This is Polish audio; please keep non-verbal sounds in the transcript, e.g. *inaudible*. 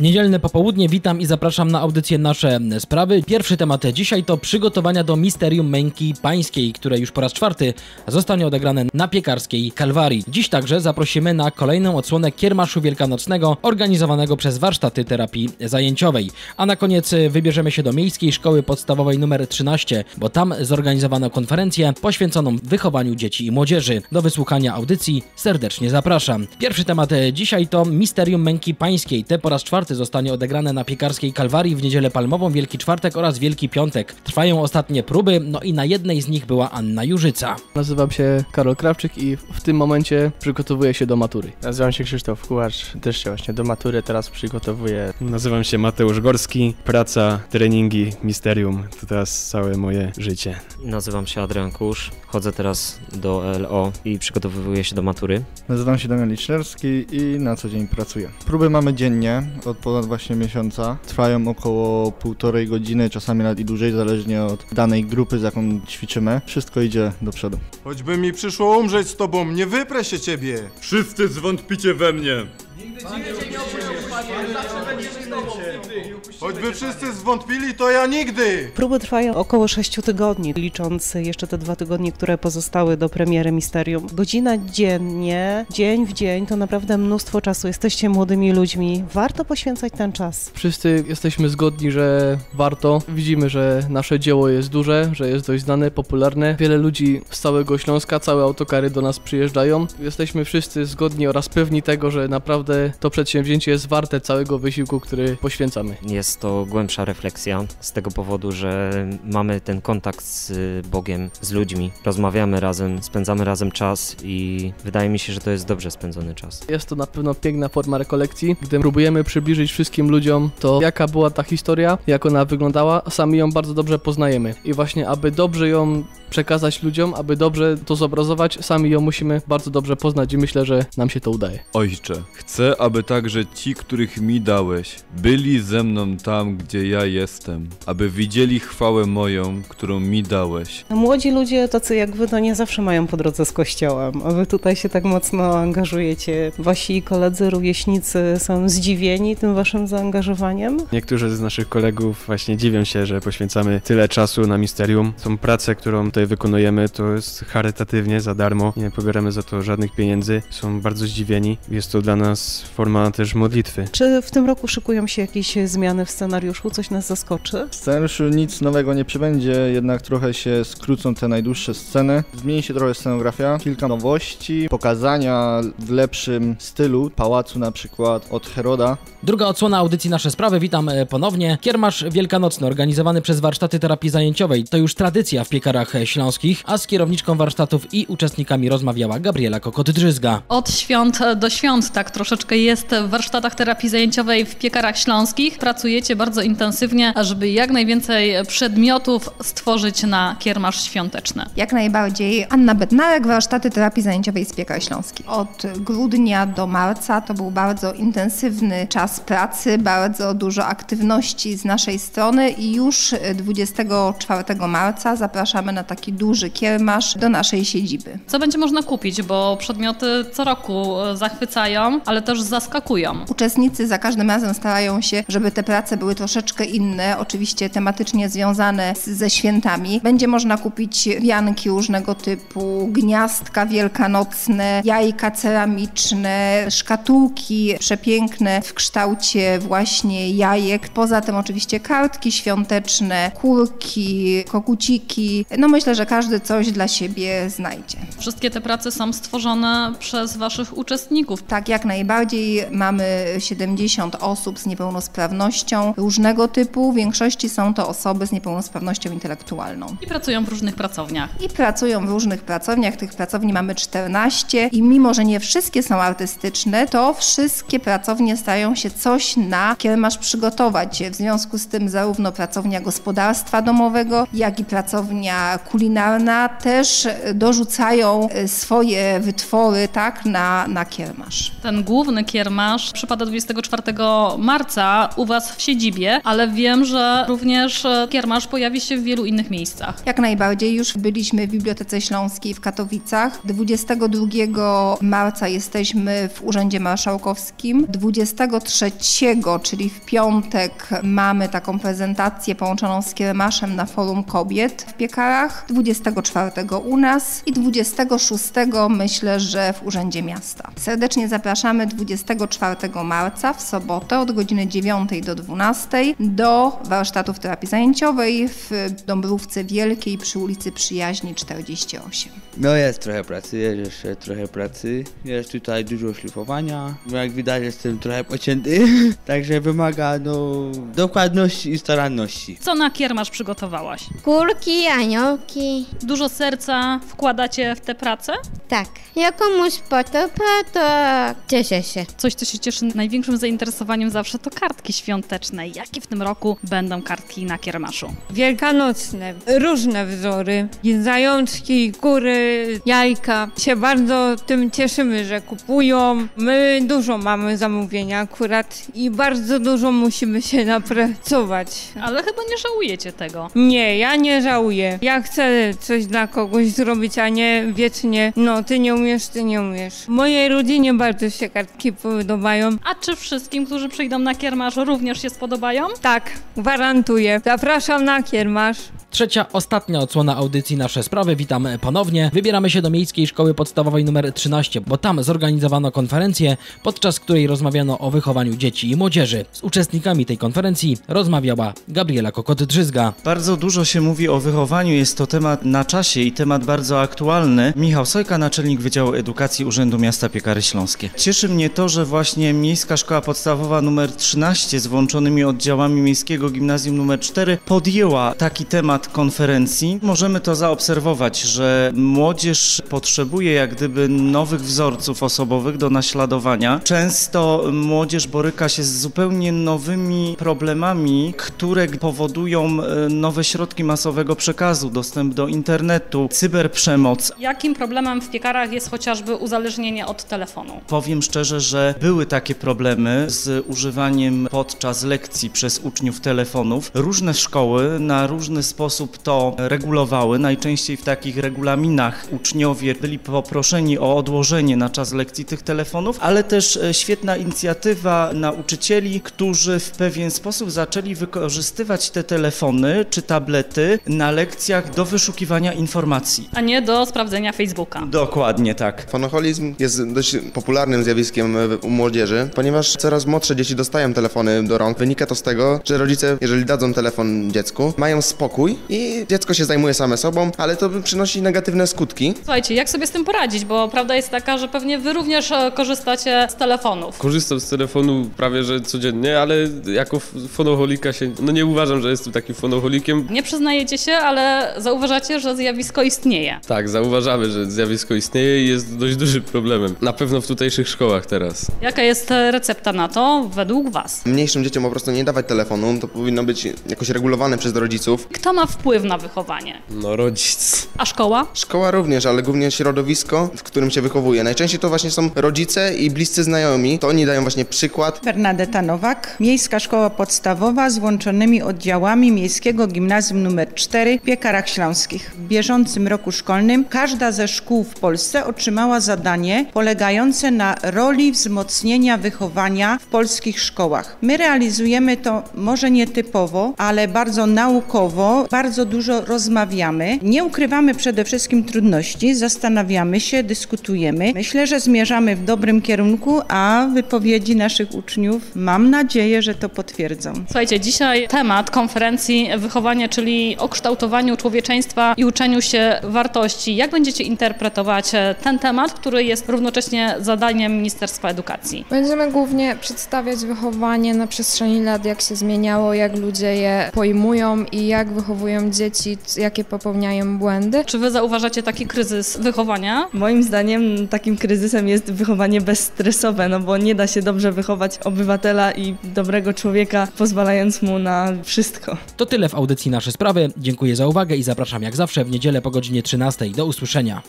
Niedzielne popołudnie, witam i zapraszam na audycję Nasze Sprawy. Pierwszy temat dzisiaj to przygotowania do Misterium Męki Pańskiej, które już po raz czwarty zostanie odegrane na piekarskiej Kalwarii. Dziś także zaprosimy na kolejną odsłonę Kiermaszu Wielkanocnego organizowanego przez warsztaty terapii zajęciowej. A na koniec wybierzemy się do Miejskiej Szkoły Podstawowej nr 13, bo tam zorganizowano konferencję poświęconą wychowaniu dzieci i młodzieży. Do wysłuchania audycji serdecznie zapraszam. Pierwszy temat dzisiaj to Misterium Męki Pańskiej. Te po raz czwarty zostanie odegrane na piekarskiej Kalwarii w niedzielę palmową, Wielki Czwartek oraz Wielki Piątek. Trwają ostatnie próby, no i na jednej z nich była Anna Jurzyca. Nazywam się Karol Krawczyk i w tym momencie przygotowuję się do matury. Nazywam się Krzysztof Kułacz, też się właśnie do matury teraz przygotowuję. Nazywam się Mateusz Gorski, praca, treningi, misterium, to teraz całe moje życie. Nazywam się Adrian Kusz, chodzę teraz do LO i przygotowuję się do matury. Nazywam się Damian Licznerski i na co dzień pracuję. Próby mamy dziennie, od ponad właśnie miesiąca. Trwają około półtorej godziny, czasami nawet i dłużej, zależnie od danej grupy, z jaką ćwiczymy. Wszystko idzie do przodu. Choćby mi przyszło umrzeć z tobą, nie wyprę się ciebie! Wszyscy zwątpicie we mnie! Choćby wszyscy zwątpili, to ja nigdy! Próby trwają około 6 tygodni, licząc jeszcze te dwa tygodnie, które pozostały do premiery Misterium. Godzina dziennie, dzień w dzień, to naprawdę mnóstwo czasu. Jesteście młodymi ludźmi, warto poświęcać ten czas. Wszyscy jesteśmy zgodni, że warto. Widzimy, że nasze dzieło jest duże, że jest dość znane, popularne. Wiele ludzi z całego Śląska, całe autokary do nas przyjeżdżają. Jesteśmy wszyscy zgodni oraz pewni tego, że naprawdę to przedsięwzięcie jest warte całego wysiłku, który poświęcamy. Jest to głębsza refleksja z tego powodu, że mamy ten kontakt z Bogiem, z ludźmi. Rozmawiamy razem, spędzamy razem czas i wydaje mi się, że to jest dobrze spędzony czas. Jest to na pewno piękna forma rekolekcji, gdy próbujemy przybliżyć wszystkim ludziom to, jaka była ta historia, jak ona wyglądała, sami ją bardzo dobrze poznajemy. I właśnie, aby dobrze ją przekazać ludziom, aby dobrze to zobrazować, sami ją musimy bardzo dobrze poznać i myślę, że nam się to udaje. Ojcze, chcę, aby także ci, których mi dałeś, byli ze mną tam, gdzie ja jestem, aby widzieli chwałę moją, którą mi dałeś. Młodzi ludzie, tacy jak wy, to nie zawsze mają po drodze z kościołem, a wy tutaj się tak mocno angażujecie. Wasi koledzy, rówieśnicy są zdziwieni tym waszym zaangażowaniem? Niektórzy z naszych kolegów właśnie dziwią się, że poświęcamy tyle czasu na misterium. Tą pracę, którą tutaj wykonujemy, to jest charytatywnie, za darmo. Nie pobieramy za to żadnych pieniędzy. Są bardzo zdziwieni. Jest to dla nas forma też modlitwy. Czy w tym roku szykują się jakieś zmiany w scenariuszu? Coś nas zaskoczy? W scenariuszu nic nowego nie przybędzie, jednak trochę się skrócą te najdłuższe sceny. Zmieni się trochę scenografia, kilka nowości, pokazania w lepszym stylu pałacu na przykład od Heroda. Druga odsłona audycji Nasze Sprawy, witam e, ponownie. Kiermasz Wielkanocny organizowany przez warsztaty terapii zajęciowej. To już tradycja w piekarach śląskich, a z kierowniczką warsztatów i uczestnikami rozmawiała Gabriela Kokot-Drzyzga. Od świąt do świąt tak troszeczkę jest w warsztatach terapii zajęciowej w piekarach śląskich. Pracujecie bardzo intensywnie, żeby jak najwięcej przedmiotów stworzyć na kiermasz świąteczny. Jak najbardziej. Anna Bednarek, warsztaty terapii zajęciowej z piekar śląskich. Od grudnia do marca to był bardzo intensywny czas pracy, bardzo dużo aktywności z naszej strony i już 24 marca zapraszamy na taki duży kiermasz do naszej siedziby. Co będzie można kupić, bo przedmioty co roku zachwycają, ale też zaskakują. Uczestnicy za każdym razem starają się, żeby te prace były troszeczkę inne, oczywiście tematycznie związane z, ze świętami. Będzie można kupić wianki różnego typu, gniazdka wielkanocne, jajka ceramiczne, szkatułki przepiękne w kształcie właśnie jajek. Poza tym oczywiście kartki świąteczne, kurki, kokuciki. No myślę, że każdy coś dla siebie znajdzie. Wszystkie te prace są stworzone przez Waszych uczestników. Tak, jak najbardziej. Mamy 70 osób z niepełnosprawnością różnego typu. W większości są to osoby z niepełnosprawnością intelektualną. I pracują w różnych pracowniach. I pracują w różnych pracowniach. Tych pracowni mamy 14 i mimo, że nie wszystkie są artystyczne, to wszystkie pracownie starają się coś na kiermasz przygotować. W związku z tym zarówno pracownia gospodarstwa domowego, jak i pracownia kulinarna też dorzucają swoje wytwory tak na, na kiermasz. Ten główny kiermasz przypada 24 marca u Was w siedzibie, ale wiem, że również e, kiermasz pojawi się w wielu innych miejscach. Jak najbardziej, już byliśmy w Bibliotece Śląskiej w Katowicach. 22 marca jesteśmy w Urzędzie Marszałkowskim. 23, czyli w piątek, mamy taką prezentację połączoną z kiermaszem na Forum Kobiet w Piekarach. 24 u nas i 26 myślę, że w Urzędzie Miasta. Serdecznie zapraszamy 24 marca w sobotę od godziny 9 do 12 do warsztatów terapii zajęciowej w Dąbrówce Wielkiej przy ulicy Przyjaźni 48. No jest trochę pracy, jest jeszcze trochę pracy. Jest tutaj dużo szlifowania. Jak widać jestem trochę pocięty, *laughs* także wymaga no, dokładności i staranności. Co na kiermasz przygotowałaś? Kurki, aniołki. Dużo serca wkładacie w tę pracę? Tak. Jak komuś podoba, to cieszę się. Coś, co się cieszy największym zainteresowaniem zawsze, to kartki świąteczne. Jakie w tym roku będą kartki na kiermaszu? Wielkanocne, różne wzory, zajączki, kury, jajka. Się bardzo tym cieszymy, że kupują. My dużo mamy zamówienia akurat i bardzo dużo musimy się napracować. Ale chyba nie żałujecie tego. Nie, ja nie żałuję. Ja chcę coś dla kogoś zrobić, a nie wiecznie, no ty nie umiesz, ty nie umiesz. Mojej rodzinie bardzo się kartki podobają. A czy wszystkim, którzy przyjdą na kiermasz również się spodobają? Tak, gwarantuję. Zapraszam na kiermasz. Trzecia, ostatnia odsłona audycji Nasze Sprawy. Witam ponownie. Wybieramy się do Miejskiej Szkoły Podstawowej nr 13, bo tam zorganizowano konferencję, podczas której rozmawiano o wychowaniu dzieci i młodzieży. Z uczestnikami tej konferencji rozmawiała Gabriela Kokot-Drzyzga. Bardzo dużo się mówi o wychowaniu, jest to temat na czasie i temat bardzo aktualny. Michał Sojka, naczelnik Wydziału Edukacji Urzędu Miasta Piekary Śląskie. Cieszy mnie to, że właśnie Miejska Szkoła Podstawowa nr 13 z włączonymi oddziałami Miejskiego Gimnazjum nr 4 podjęła taki temat konferencji. Możemy to zaobserwować, że młodzież potrzebuje jak gdyby nowych wzorców osobowych do naśladowania. Często młodzież boryka się z zupełnie nowymi problemami, które powodują e, nowe środki masowego przekazu, dostęp do internetu, cyberprzemoc. Jakim problemem w piekarach jest chociażby uzależnienie od telefonu? Powiem szczerze, że były takie problemy z używaniem podczas lekcji przez uczniów telefonów. Różne szkoły na różny sposób to regulowały. Najczęściej w takich regulaminach uczniowie byli poproszeni o odłożenie na czas lekcji tych telefonów, ale też e, świetna inicjatywa nauczycieli, którzy w pewien sposób zaczęli wykorzystywać te telefony czy tablety na lekcjach do wyszukiwania informacji. A nie do sprawdzenia Facebooka. Dokładnie tak. Fonoholizm jest dość popularnym zjawiskiem u młodzieży, ponieważ coraz młodsze dzieci dostają telefony do rąk. Wynika to z tego, że rodzice, jeżeli dadzą telefon dziecku, mają spokój i dziecko się zajmuje same sobą, ale to przynosi negatywne skutki. Słuchajcie, jak sobie z tym poradzić? Bo prawda jest taka, że pewnie wy również e, korzystacie z telefonów. Korzystam z telefonu prawie że codziennie, ale jako fonoholika się, no nie uważam, że jestem takim fonoholikiem. Nie przyznajecie się, ale zauważacie, że zjawisko istnieje. Tak, zauważamy, że zjawisko istnieje i jest dość dużym problemem. Na pewno w tutejszych szkołach teraz. Jaka jest e, recepta na to według was? Mniejszym dzieciom po prostu nie dawać telefonu, to powinno być jakoś regulowane przez rodziców. Kto ma wpływ na wychowanie? No rodzic. A szkoła? Szkoła również, ale głównie środowisko, w którym się wychowuje. Najczęściej to właśnie są rodzice i bliscy znajomi. To oni dają właśnie przykład. Bernadetta Nowak, Miejska Szkoła Podstawowa z włączonymi oddziałami Miejskiego Gimnazjum nr 4 w Piekarach Śląskich. W bieżącym roku szkolnym każda ze szkół w Polsce otrzymała zadanie polegające na roli wzmocnienia wychowania w polskich szkołach. My realizujemy to może nietypowo, ale bardzo naukowo, bardzo dużo rozmawiamy. Nie ukrywamy przede wszystkim trudności, zastanawiamy się, dyskutujemy. Myślę, że zmierzamy w dobrym kierunku, a wypowiedzi naszych uczniów mam nadzieję, że to potwierdzą. Słuchajcie, dzisiaj temat konferencji wychowanie, czyli o kształtowaniu człowieczeństwa i uczeniu się wartości. Jak będziecie interpretować e, ten temat, który jest równocześnie zadaniem Ministerstwa Edukacji? Będziemy głównie przedstawiać wychowanie na przestrzeni lat, jak się zmieniało, jak ludzie je pojmują i jak wychowują dzieci, jakie popełniają błędy. Czy wy zauważacie taki kryzys wychowania? Moim zdaniem takim kryzysem jest wychowanie bezstresowe, no bo nie da się dobrze wychować obywatela i dobrego człowieka, pozwalając mu na wszystko. To tyle w audycji Nasze Sprawy. Dziękuję za uwagę i zapraszam jak zawsze w niedzielę po godzinie 13. Do usłyszenia.